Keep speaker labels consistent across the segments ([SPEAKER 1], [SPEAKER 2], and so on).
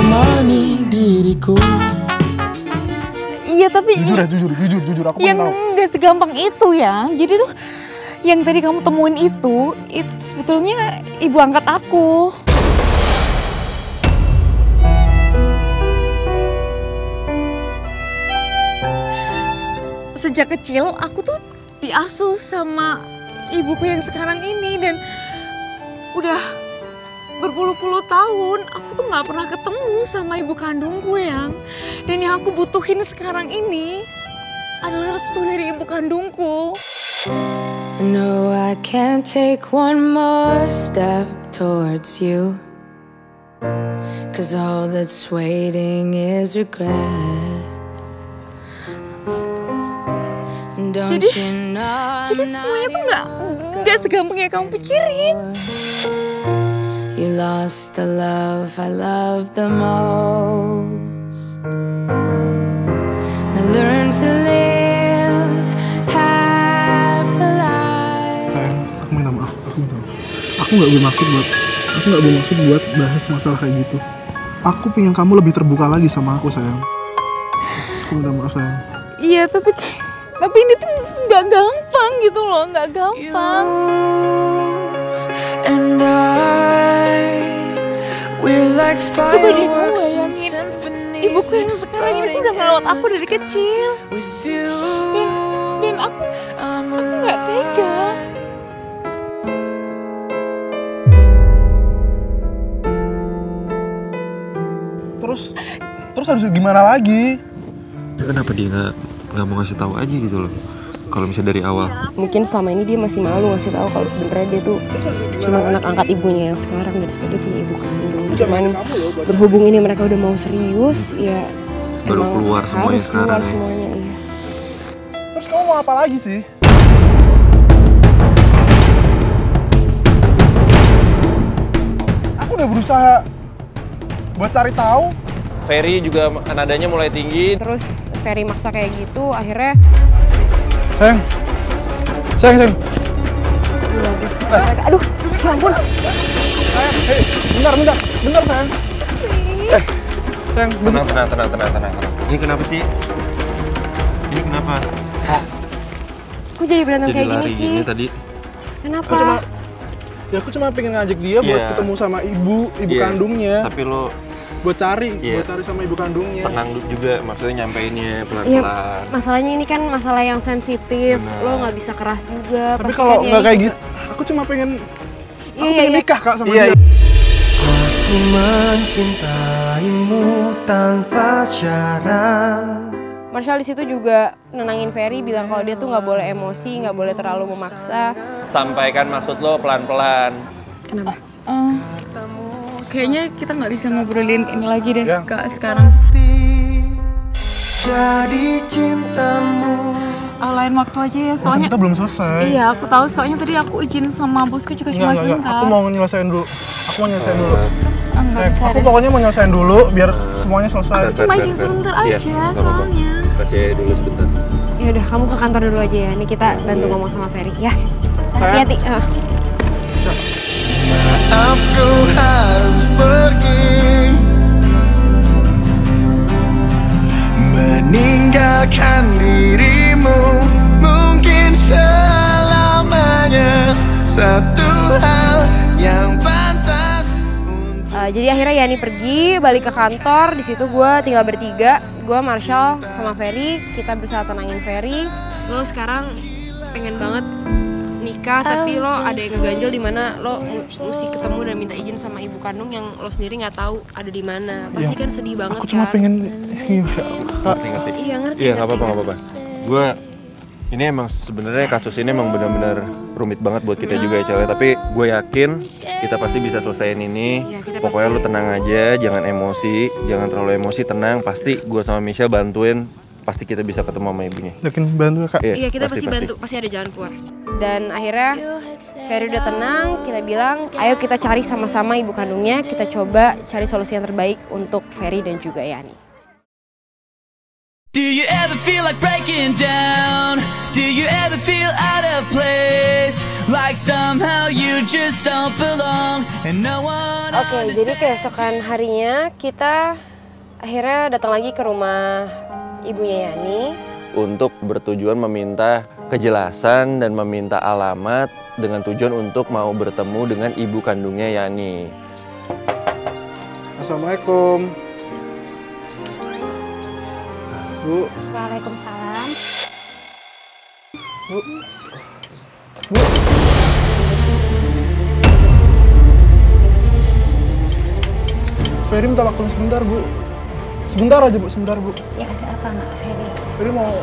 [SPEAKER 1] temani diriku
[SPEAKER 2] Iya tapi
[SPEAKER 3] Jujur ya, jujur, jujur, jujur. Aku
[SPEAKER 2] yang
[SPEAKER 3] tahu.
[SPEAKER 2] nggak segampang itu ya. Jadi tuh yang tadi kamu temuin itu, itu sebetulnya ibu angkat aku. Se- Sejak kecil aku tuh diasuh sama ibuku yang sekarang ini dan udah berpuluh-puluh tahun aku tuh nggak pernah ketemu sama ibu kandungku yang dan yang aku butuhin sekarang ini adalah restu dari ibu kandungku.
[SPEAKER 4] No, I can't take one more step towards you. Cause all that's waiting is regret. Don't
[SPEAKER 2] Jadi-
[SPEAKER 4] you know
[SPEAKER 2] Jadi semuanya tuh nggak nggak segampang yang kamu pikirin.
[SPEAKER 4] You lost the love I love the most. I learned to live half alive.
[SPEAKER 3] Sayang, aku minta maaf. Aku minta maaf. Aku nggak bermaksud buat, aku nggak bermaksud buat bahas masalah kayak gitu. Aku pengen kamu lebih terbuka lagi sama aku sayang. Aku minta maaf sayang.
[SPEAKER 2] Iya tapi tapi ini tuh nggak gampang gitu loh, nggak gampang.
[SPEAKER 1] And
[SPEAKER 2] Coba deh kamu bayangin, ibuku yang sekarang ini tuh udah ngelawat aku dari kecil dan dan aku aku nggak tega.
[SPEAKER 3] Terus, terus harus gimana lagi?
[SPEAKER 5] Kenapa dia nggak nggak mau ngasih tahu aja gitu loh? Kalau misalnya dari awal.
[SPEAKER 6] mungkin selama ini dia masih malu ngasih tahu kalau sebenarnya dia tuh cuma anak angkat ibunya yang sekarang dan sebenarnya dia punya ibu kandung cuman berhubung ini mereka udah mau serius ya
[SPEAKER 5] Baru keluar semuanya
[SPEAKER 6] harus
[SPEAKER 5] sekarang
[SPEAKER 6] keluar
[SPEAKER 5] ya.
[SPEAKER 6] semuanya iya.
[SPEAKER 3] Terus kamu mau apa lagi sih? Aku udah berusaha buat cari tahu.
[SPEAKER 7] Ferry juga nadanya mulai tinggi.
[SPEAKER 6] terus Ferry maksa kayak gitu akhirnya
[SPEAKER 3] Sayang, sayang, sayang.
[SPEAKER 6] mereka aduh ya ampun
[SPEAKER 3] Sayang, hei, bentar, bentar, bentar sayang. Eh, sayang, bentar.
[SPEAKER 5] Tenang, tenang, tenang, tenang, tenang, tenang. Ini kenapa sih? Ini kenapa?
[SPEAKER 6] kok jadi berantem
[SPEAKER 5] Jadi
[SPEAKER 6] kayak gini
[SPEAKER 5] lari
[SPEAKER 6] sih
[SPEAKER 5] gini tadi.
[SPEAKER 6] kenapa
[SPEAKER 3] Cuma, ya aku cuma pengen ngajak dia buat
[SPEAKER 5] Iya.
[SPEAKER 3] ketemu sama ibu, ibu
[SPEAKER 5] Iya,
[SPEAKER 3] kandungnya,
[SPEAKER 5] Tapi lo
[SPEAKER 3] buat cari,
[SPEAKER 5] Iya.
[SPEAKER 3] buat cari sama ibu kandungnya.
[SPEAKER 5] tenang juga, maksudnya nyampeinnya
[SPEAKER 6] Iya,
[SPEAKER 5] pelan-pelan.
[SPEAKER 6] masalahnya ini kan masalah yang sensitif.
[SPEAKER 5] Benar.
[SPEAKER 6] Lo nggak bisa keras juga.
[SPEAKER 3] Tapi kalau nggak kayak gitu, aku cuma pengen, aku
[SPEAKER 6] Iya,
[SPEAKER 3] pengen
[SPEAKER 6] iya.
[SPEAKER 3] nikah kak sama
[SPEAKER 5] Iya,
[SPEAKER 3] dia.
[SPEAKER 1] Aku mencintaimu tanpa syarat
[SPEAKER 6] Marshall di situ juga nenangin Ferry bilang kalau dia tuh nggak boleh emosi, nggak boleh terlalu memaksa.
[SPEAKER 7] Sampaikan maksud lo pelan-pelan.
[SPEAKER 6] Kenapa?
[SPEAKER 2] Eh, kayaknya kita nggak bisa ngobrolin ini lagi deh
[SPEAKER 3] Ya.
[SPEAKER 2] kak sekarang.
[SPEAKER 1] Jadi cintamu
[SPEAKER 2] Ah, lain waktu aja ya soalnya.
[SPEAKER 3] kita belum selesai.
[SPEAKER 2] Iya aku tahu soalnya tadi aku izin sama bosku juga
[SPEAKER 3] Enggak,
[SPEAKER 2] cuma
[SPEAKER 3] enggak, enggak.
[SPEAKER 2] sebentar.
[SPEAKER 3] Aku mau nyelesain dulu. Aku mau nyelesain dulu.
[SPEAKER 2] Ah, nggak
[SPEAKER 3] Eh,
[SPEAKER 2] bisa
[SPEAKER 3] aku
[SPEAKER 2] deh.
[SPEAKER 3] pokoknya mau nyelesain dulu biar semuanya selesai.
[SPEAKER 2] Cuma izin sebentar
[SPEAKER 5] Iya,
[SPEAKER 2] aja
[SPEAKER 5] apa-apa.
[SPEAKER 2] soalnya.
[SPEAKER 5] Kasih dulu sebentar.
[SPEAKER 6] Ya udah, kamu ke kantor dulu aja ya. Nih kita bantu ngomong sama Ferry ya. Hati-hati.
[SPEAKER 1] Satu hal yang pantas
[SPEAKER 6] Eh, jadi akhirnya Yani pergi, balik ke kantor. Di situ gue tinggal bertiga. Gue, Marshall, sama Ferry. Kita berusaha tenangin Ferry. Lo sekarang pengen banget nikah, tapi lo ada yang ngeganjel di mana lo mesti ketemu dan minta izin sama ibu kandung yang lo sendiri nggak tahu ada di mana. Pasti kan sedih banget
[SPEAKER 3] Aku cuma
[SPEAKER 6] kan?
[SPEAKER 3] pengen iya.
[SPEAKER 5] Ngerti, ngerti.
[SPEAKER 6] Iya ngerti.
[SPEAKER 5] Iya, nggak apa-apa, nggak apa-apa. Gue ini emang sebenarnya kasus ini emang benar-benar rumit banget buat kita juga ya Cel. Tapi gue yakin kita pasti bisa selesaiin ini.
[SPEAKER 6] Iya, kita
[SPEAKER 5] Pokoknya
[SPEAKER 6] pasti.
[SPEAKER 5] lu tenang aja, jangan emosi, jangan terlalu emosi, tenang. Pasti gue sama Michelle bantuin. Pasti kita bisa ketemu sama ibunya.
[SPEAKER 3] Yakin bantu ya kak?
[SPEAKER 6] Iya kita pasti, bantu, pasti ada jalan keluar. Dan akhirnya Ferry udah tenang, kita bilang ayo kita cari sama-sama ibu kandungnya, kita coba cari solusi yang terbaik untuk Ferry dan juga Yani.
[SPEAKER 1] Do you ever feel like breaking down? Do you ever feel out of place?
[SPEAKER 8] Like somehow you just don't belong and no one
[SPEAKER 6] Oke, jadi keesokan harinya kita akhirnya datang lagi ke rumah ibunya Yani.
[SPEAKER 5] Untuk bertujuan meminta kejelasan dan meminta alamat dengan tujuan untuk mau bertemu dengan ibu kandungnya Yani.
[SPEAKER 3] Assalamualaikum. Bu,
[SPEAKER 2] Waalaikumsalam.
[SPEAKER 3] Bu. Ferry minta waktu sebentar, Bu. Sebentar aja, Bu. Sebentar, Bu.
[SPEAKER 2] Ya ada apa Mak Ferry?
[SPEAKER 3] Ferry mau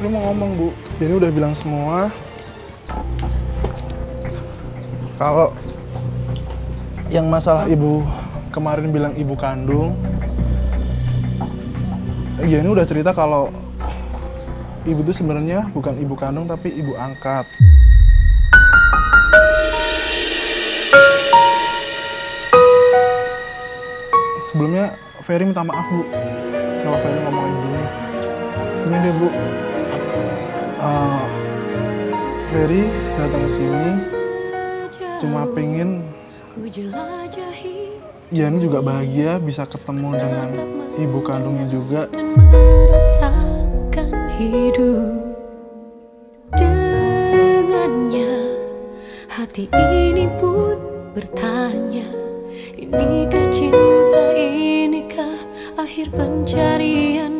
[SPEAKER 3] Ferry mau ngomong, Bu. Jadi udah bilang semua. Kalau yang masalah ibu kemarin bilang ibu kandung, ya ini udah cerita kalau ibu itu sebenarnya bukan ibu kandung tapi ibu angkat. Sebelumnya Ferry minta maaf bu kalau Ferry ngomongin gini. Ini deh bu, Eh, Ferry datang ke sini cuma pengen Yani juga bahagia bisa ketemu dengan ibu kandungnya juga.
[SPEAKER 9] merasakan hidup. Dengannya hati ini pun bertanya inikah cinta inikah akhir pencarian